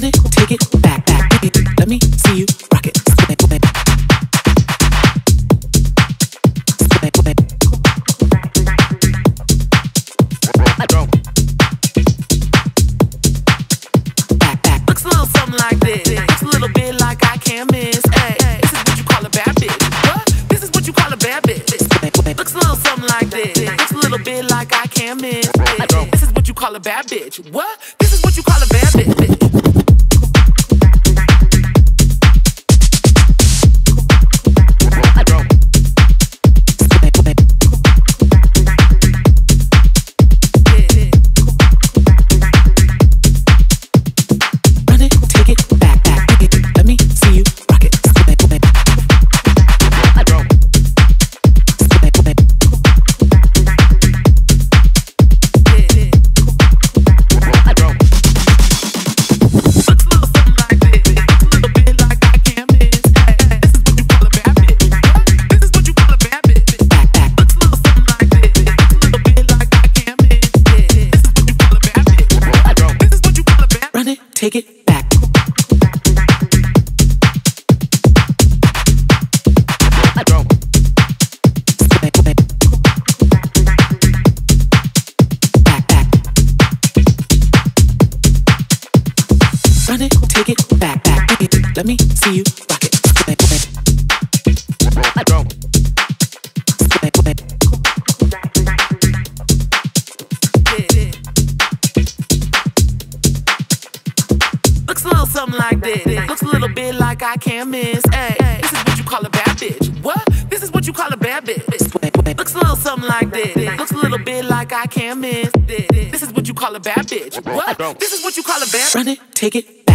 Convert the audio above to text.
this. It's a little something like that nights little bit like I can't miss. This is what you call a bad bitch. Looks a little something like this. It's a little bit like I can't miss. This is what you call a bad bitch. What? This is what you call a bad bitch. Run it, take it back, back. Let me see you rock it. Looks a little something like this. Looks a little bit like I can't miss. Hey, this is what you call a bad bitch. What? This is what you call a bad bitch. Spin it, spin it. Looks a little something like this. Looks a little bit like I can't miss. This is what you call a bad bitch. What? This is what you call a bad Run it, take it